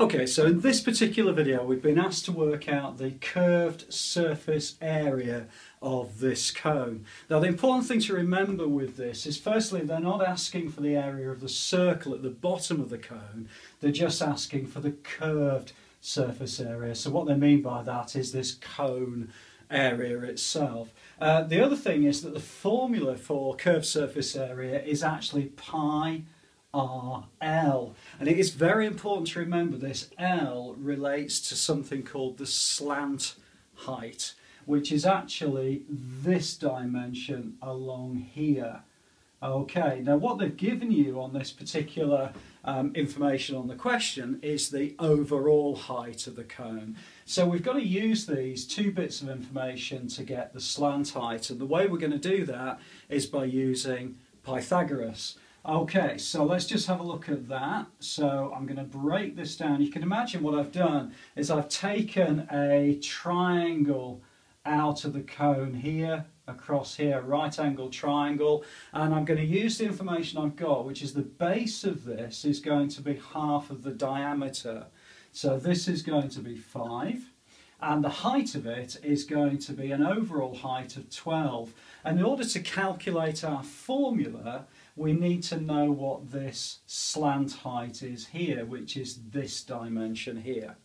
Okay, so in this particular video we've been asked to work out the curved surface area of this cone. Now the important thing to remember with this is firstly they're not asking for the area of the circle at the bottom of the cone, they're just asking for the curved surface area. So what they mean by that is this cone area itself. Uh, the other thing is that the formula for curved surface area is actually pi RL. And it is very important to remember this L relates to something called the slant height, which is actually this dimension along here. Okay, now what they've given you on this particular um, information on the question is the overall height of the cone. So we've got to use these two bits of information to get the slant height and the way we're going to do that is by using Pythagoras. Okay, so let's just have a look at that. So I'm going to break this down. You can imagine what I've done is I've taken a triangle out of the cone here, across here, right angle triangle, and I'm going to use the information I've got, which is the base of this is going to be half of the diameter. So this is going to be 5 and the height of it is going to be an overall height of 12. And in order to calculate our formula, we need to know what this slant height is here, which is this dimension here.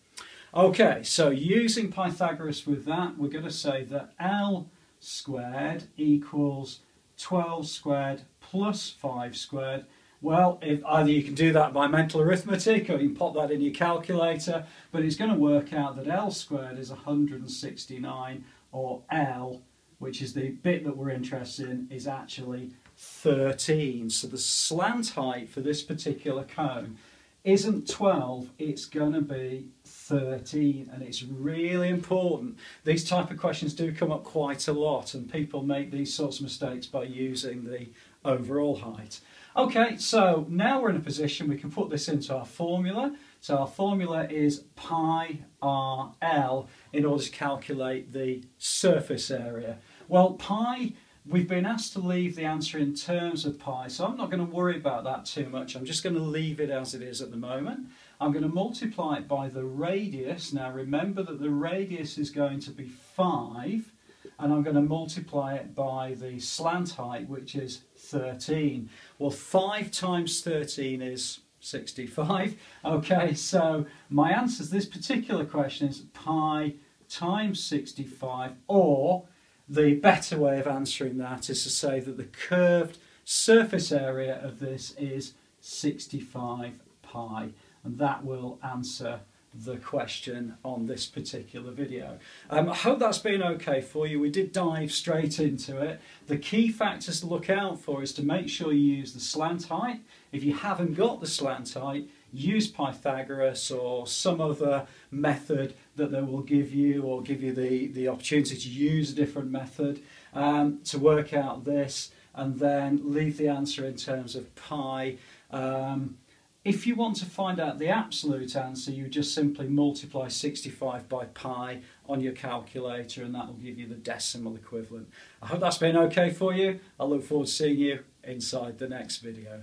Okay, so using Pythagoras with that, we're going to say that L squared equals 12 squared plus 5 squared. Well, if either you can do that by mental arithmetic or you can pop that in your calculator, but it's going to work out that L squared is 169 or L, which is the bit that we're interested in, is actually 13. So the slant height for this particular cone isn't 12, it's going to be 13 and it's really important. These type of questions do come up quite a lot and people make these sorts of mistakes by using the overall height. Okay, so now we're in a position we can put this into our formula. So our formula is pi RL in order to calculate the surface area. Well, pi We've been asked to leave the answer in terms of pi, so I'm not going to worry about that too much. I'm just going to leave it as it is at the moment. I'm going to multiply it by the radius. Now remember that the radius is going to be 5, and I'm going to multiply it by the slant height, which is 13. Well, 5 times 13 is 65. Okay, so my answer to this particular question is pi times 65, or the better way of answering that is to say that the curved surface area of this is 65 pi and that will answer the question on this particular video. Um, I hope that's been okay for you. We did dive straight into it. The key factors to look out for is to make sure you use the slant height. If you haven't got the slant height, use Pythagoras or some other method that they will give you or give you the, the opportunity to use a different method um, to work out this and then leave the answer in terms of pi. Um, if you want to find out the absolute answer, you just simply multiply 65 by pi on your calculator and that will give you the decimal equivalent. I hope that's been okay for you. I look forward to seeing you inside the next video.